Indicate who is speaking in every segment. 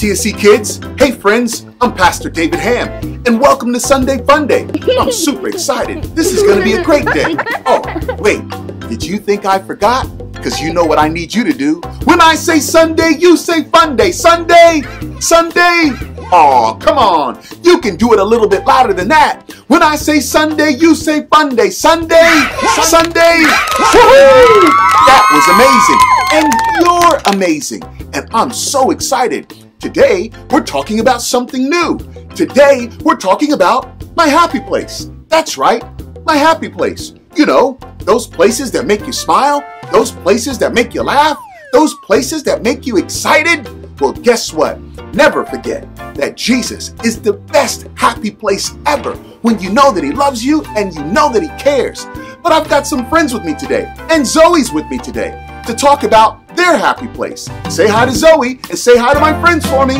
Speaker 1: TSC kids. Hey friends, I'm Pastor David Ham, and welcome to Sunday Fun Day. I'm super excited. This is gonna be a great day. Oh, wait, did you think I forgot? Because you know what I need you to do. When I say Sunday, you say Fun Day. Sunday, Sunday. Oh, come on. You can do it a little bit louder than that. When I say Sunday, you say Fun Day. Sunday, Sunday. Woohoo! That was amazing. And you're amazing. And I'm so excited. Today, we're talking about something new. Today, we're talking about my happy place. That's right, my happy place. You know, those places that make you smile, those places that make you laugh, those places that make you excited. Well, guess what? Never forget that Jesus is the best happy place ever when you know that He loves you and you know that He cares. But I've got some friends with me today, and Zoe's with me today to talk about their happy place. Say hi to Zoe and say hi to my friends for me.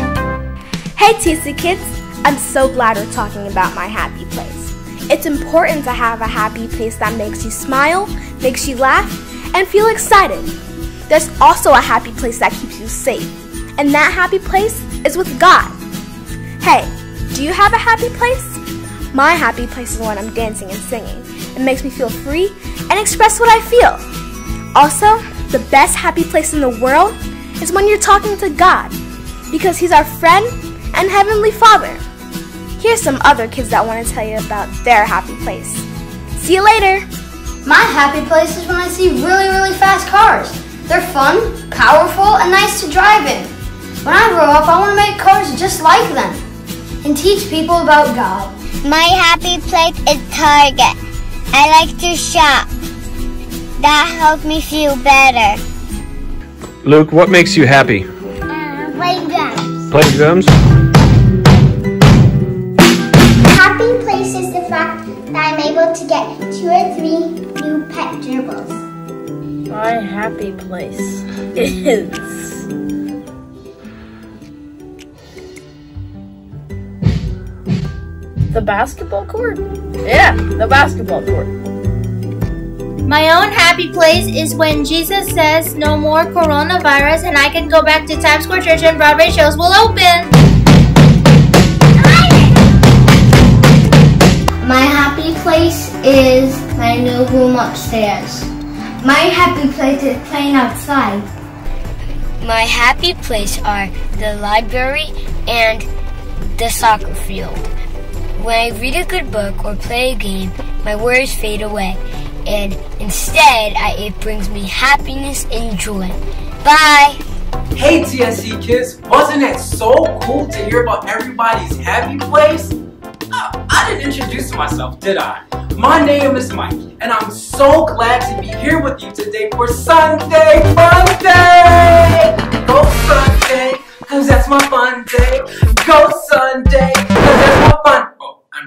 Speaker 2: Hey TSC kids, I'm so glad we're talking about my happy place. It's important to have a happy place that makes you smile, makes you laugh, and feel excited. There's also a happy place that keeps you safe, and that happy place is with God. Hey, do you have a happy place? My happy place is when I'm dancing and singing. It makes me feel free and express what I feel. Also, the best happy place in the world is when you're talking to God, because He's our friend and Heavenly Father. Here's some other kids that want to tell you about their happy place. See you later!
Speaker 3: My happy place is when I see really, really fast cars. They're fun, powerful, and nice to drive in. When I grow up, I want to make cars just like them and teach people about God.
Speaker 4: My happy place is Target. I like to shop. That helps me feel better.
Speaker 5: Luke, what makes you happy?
Speaker 4: Uh, playing drums.
Speaker 5: Playing drums?
Speaker 4: Happy place is the fact that I'm able to get two or three new pet gerbils.
Speaker 6: My happy place is the basketball court. Yeah, the basketball court.
Speaker 7: My own happy place is when Jesus says no more coronavirus and I can go back to Times Square Church and Broadway shows will open.
Speaker 3: My happy place is my new room upstairs. My happy place is playing outside.
Speaker 8: My happy place are the library and the soccer field. When I read a good book or play a game, my worries fade away, and instead, I, it brings me happiness and joy. Bye!
Speaker 9: Hey TSC kids, wasn't it so cool to hear about everybody's happy place? Uh, I didn't introduce myself, did I? My name is Mike, and I'm so glad to be here with you today for Sunday Fun Day! Go Sunday, cause that's my fun day. Go Sunday, cause that's my fun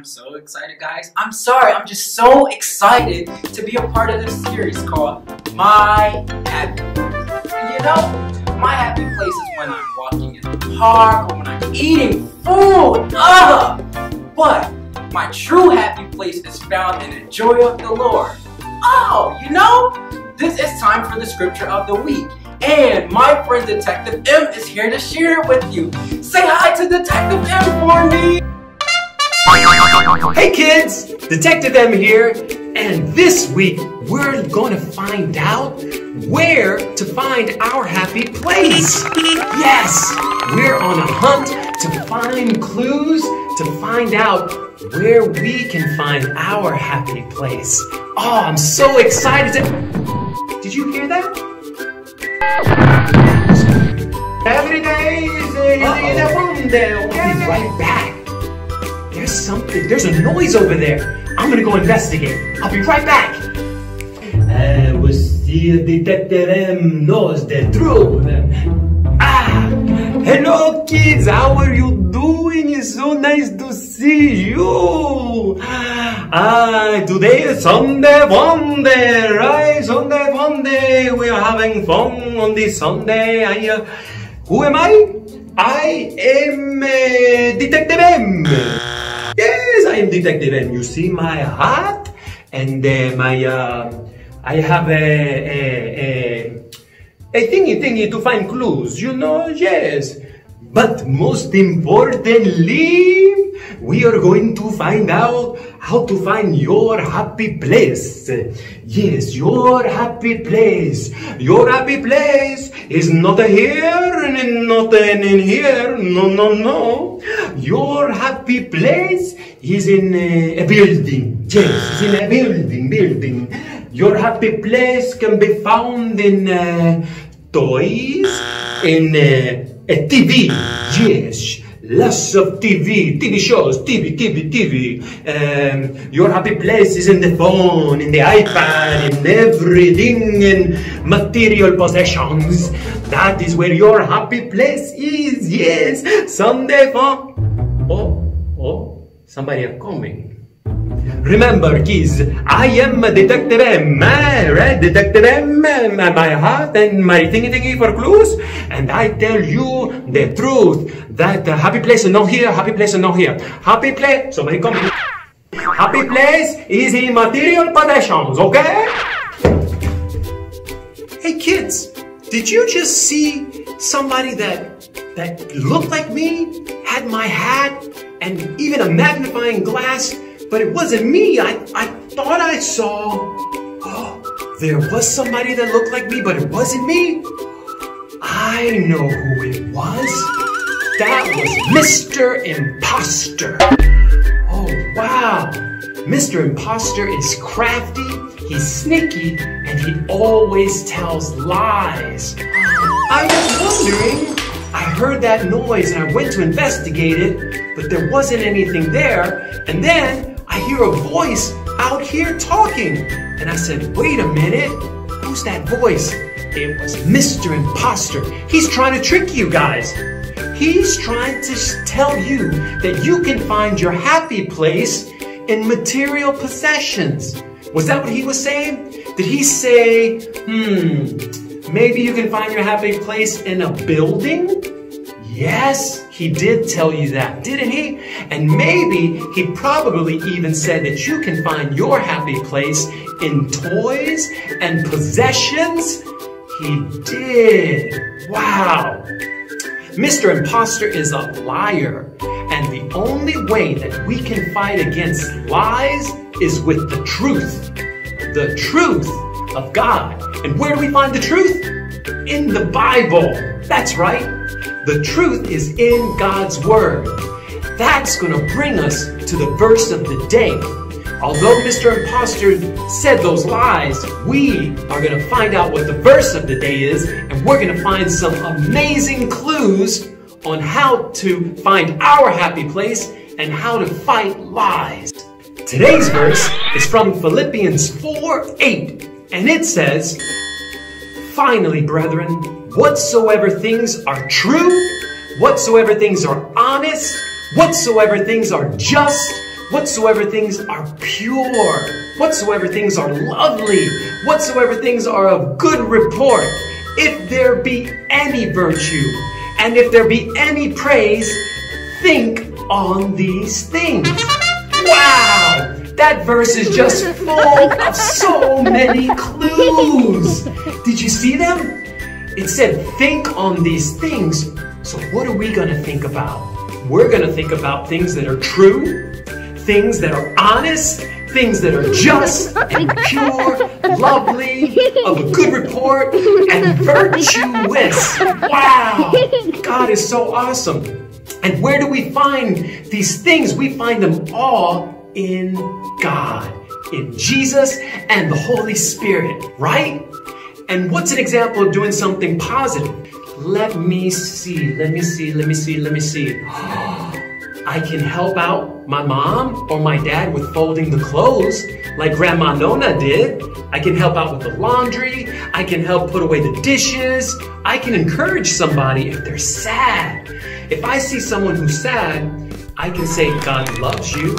Speaker 9: I'm so excited, guys. I'm sorry, I'm just so excited to be a part of this series called My Happy Place. You know, my happy place is when I'm walking in the park or when I'm eating food. Ugh! But my true happy place is found in the joy of the Lord. Oh, you know, this is time for the scripture of the week. And my friend Detective M is here to share it with you. Say hi to Detective M for me.
Speaker 10: Hey kids, Detective M here, and this week we're going to find out where to find our happy place. Yes, we're on a hunt to find clues to find out where we can find our happy place. Oh, I'm so excited to... Did you hear that? Every day is a, a wonder. We'll be right back. There's something, there's a noise over there. I'm gonna go investigate. I'll be right back. Truth. Ah, hello kids, how are you doing? It's so nice to see you. Ah, today is Sunday Monday, right? Sunday Monday. We are having fun on this Sunday. I, uh, who am I? I am uh, Detective M. Yes, I am Detective M. You see my hat and uh, my, uh, I have a, a, a, a thingy thingy to find clues, you know, yes. But most importantly, we are going to find out how to find your happy place. Yes, your happy place. Your happy place is not here and not in here. No, no, no. Your happy place is in a, building. Yes, it's in a building, building. Your happy place can be found in uh, toys, in uh, a TV. Yes, lots of TV, TV shows, TV, TV, TV. Um, your happy place is in the phone, in the iPad, in everything, in material possessions. That is where your happy place is. Yes, fun. Oh, oh, somebody are coming. Remember, kids, I am Detective M, right? Detective M, my heart and my thingy thingy for clues. And I tell you the truth, that uh, happy place is not here, happy place is not here. Happy place, somebody come. Happy place is in material possessions, okay? Hey kids, did you just see somebody that that looked like me, had my hat, and even a magnifying glass? But it wasn't me. I, I thought I saw, oh, there was somebody that looked like me, but it wasn't me. I know who it was. That was Mr. Imposter. Oh, wow. Mr. Imposter is crafty, he's sneaky, and he always tells lies. I was wondering, I heard that noise and I went to investigate it, but there wasn't anything there. And then I hear a voice out here talking. And I said, wait a minute, who's that voice? It was Mr. Imposter. He's trying to trick you guys. He's trying to tell you that you can find your happy place in material possessions. Was that what he was saying? Did he say, hmm, maybe you can find your happy place in a building? Yes, he did tell you that, didn't he? And maybe he probably even said that you can find your happy place in toys and possessions. He did. Wow. Mr. Imposter is a liar. And the only way that we can fight against lies is with the truth. The truth of God. And where do we find the truth? In the Bible. That's right. The truth is in God's Word. That's going to bring us to the verse of the day. Although Mr. Imposter said those lies, we are going to find out what the verse of the day is, and we're going to find some amazing clues on how to find our happy place and how to fight lies. Today's verse is from Philippians 4 8, and it says, Finally, brethren, whatsoever things are true, whatsoever things are honest, whatsoever things are just, whatsoever things are pure, whatsoever things are lovely, whatsoever things are of good report, if there be any virtue, and if there be any praise, think on these things. Wow! That verse is just full of so many clues. Did you see them? It said, think on these things. So what are we going to think about? We're going to think about things that are true, things that are honest, things that are just and pure, lovely, of a good report, and virtuous. Wow! God is so awesome. And where do we find these things? We find them all in God, in Jesus and the Holy Spirit, right? And what's an example of doing something positive? Let me see, let me see, let me see, let me see. I can help out my mom or my dad with folding the clothes like Grandma Nona did. I can help out with the laundry. I can help put away the dishes. I can encourage somebody if they're sad. If I see someone who's sad, I can say, God loves you.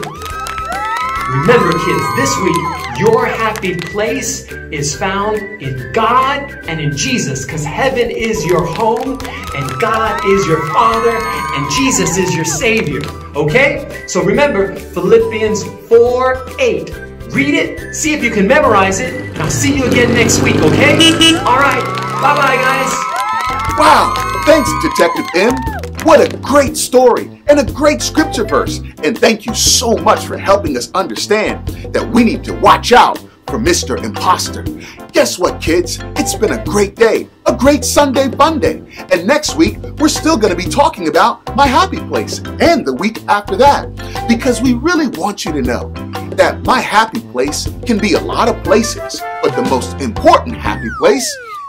Speaker 10: Remember, kids, this week, your happy place is found in God and in Jesus because heaven is your home and God is your Father and Jesus is your Savior. Okay? So remember Philippians 4 8. Read it, see if you can memorize it, and I'll see you again next week, okay? All right. Bye bye, guys.
Speaker 1: Wow. Thanks, Detective M. What a great story and a great scripture verse. And thank you so much for helping us understand that we need to watch out for Mr. Imposter. Guess what, kids? It's been a great day, a great Sunday fun day. And next week, we're still going to be talking about my happy place and the week after that. Because we really want you to know that my happy place can be a lot of places, but the most important happy place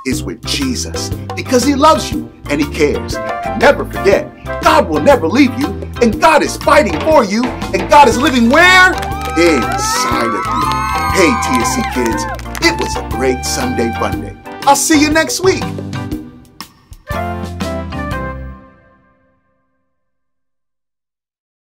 Speaker 1: is with Jesus because he loves you and he cares. And never forget, God will never leave you and God is fighting for you and God is living where? Inside of you. Hey TSC kids, it was a great Sunday fun day. I'll see you next week.